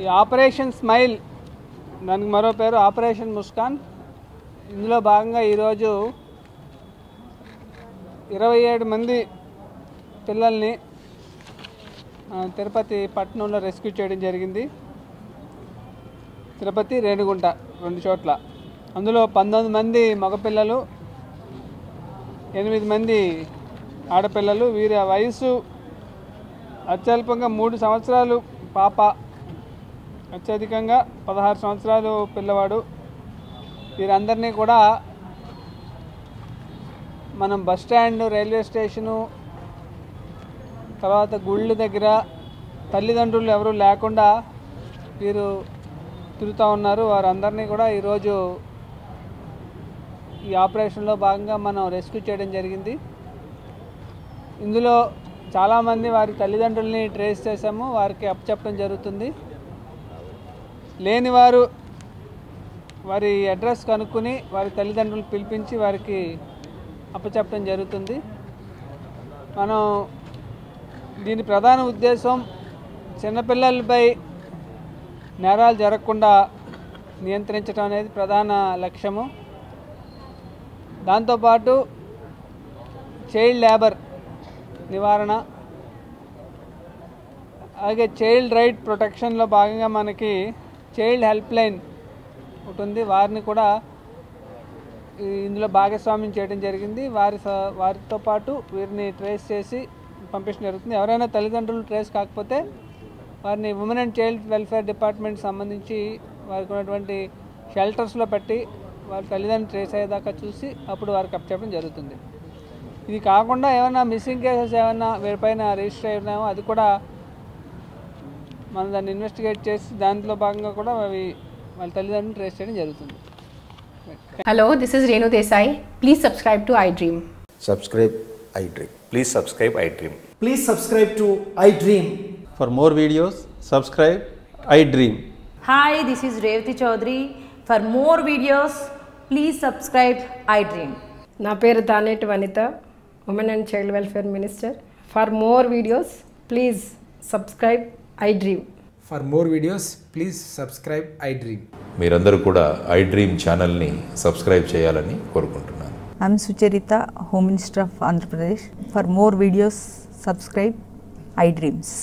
ఈ operation smile దానికి మరో పేరు ఆపరేషన్ ముస్కాన్. ఇందులో భాగంగా ఈరోజు ఇరవై ఏడు మంది పిల్లల్ని తిరుపతి పట్టణంలో రెస్క్యూ చేయడం జరిగింది. తిరుపతి రేణిగుంట రెండు చోట్ల. అందులో పంతొమ్మిది మంది మగపిల్లలు ఎనిమిది మంది ఆడపిల్లలు. వీరి వయసు అత్యల్పంగా మూడు సంవత్సరాలు పాప అత్యధికంగా పదహారు సంవత్సరాలు పిల్లవాడు. వీరందరినీ కూడా మనం బస్ స్టాండ్ రైల్వే స్టేషను తర్వాత గుళ్ళు దగ్గర తల్లిదండ్రులు ఎవరు లేకుండా వీరు తిరుగుతూ ఉన్నారు. వారందరినీ కూడా ఈరోజు ఈ ఆపరేషన్లో భాగంగా మనం రెస్క్యూ చేయడం జరిగింది. ఇందులో చాలామంది వారి తల్లిదండ్రుల్ని ట్రేస్ చేశాము. వారికి అప్పచెప్పడం జరుగుతుంది. లేనివారు వారి అడ్రస్ కనుక్కొని వారి తల్లిదండ్రులు పిలిపించి వారికి అప్పచెప్పడం జరుగుతుంది. మనం దీని ప్రధాన ఉద్దేశం చిన్నపిల్లలపై నేరాలు జరగకుండా నియంత్రించడం అనేది ప్రధాన లక్ష్యము. దాంతోపాటు చైల్డ్ లేబర్ నివారణ అలాగే చైల్డ్ రైట్ ప్రొటెక్షన్లో భాగంగా మనకి చైల్డ్ హెల్ప్ లైన్ ఒకటి ఉంది. వారిని కూడా ఇందులో భాగస్వామ్యం చేయడం జరిగింది. వారి స- వారితో పాటు వీరిని ట్రేస్ చేసి పంపించడం జరుగుతుంది. ఎవరైనా తల్లిదండ్రులు ట్రేస్ కాకపోతే వారిని women and child welfare department సంబంధించి వారికి ఉన్నటువంటి షెల్టర్స్లో పెట్టి వారి తల్లిదండ్రులు ట్రేస్ అయ్యేదాకా చూసి అప్పుడు వారికి అప్పచెప్పడం జరుగుతుంది. ఇది కాకుండా ఏమైనా మిస్సింగ్ కేసెస్ ఏమైనా వీరిపైన రిజిస్టర్ అయినామో అది కూడా మనం దాన్ని ఇన్వెస్టిగేట్ చేసి దాంట్లో భాగంగా కూడా అవి వాళ్ళ తల్లిదండ్రులు ట్రేస్ చేయడం జరుగుతుంది. Hello this is Renu Desai please subscribe to I dream subscribe I dream please subscribe I dream please subscribe to I dream for more videos subscribe I dream hi this is Revathi Chowdary for more videos please subscribe I dream నా పేరు Taneti Vanitha women and child welfare minister for more videos please subscribe I dream for more videos please subscribe I dream మీరందరూ కూడా I dream ఛానల్ని subscribe చేయాలని కోరుకుంటున్నాను. I'm Sucharita home minister of Andhra Pradesh for more videos subscribe I dreams